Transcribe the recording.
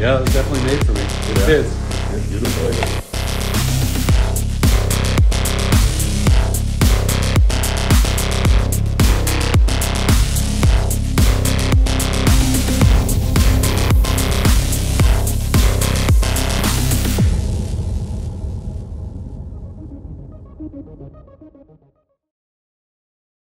Yeah, it was definitely made for me. It yeah. is. It's beautiful.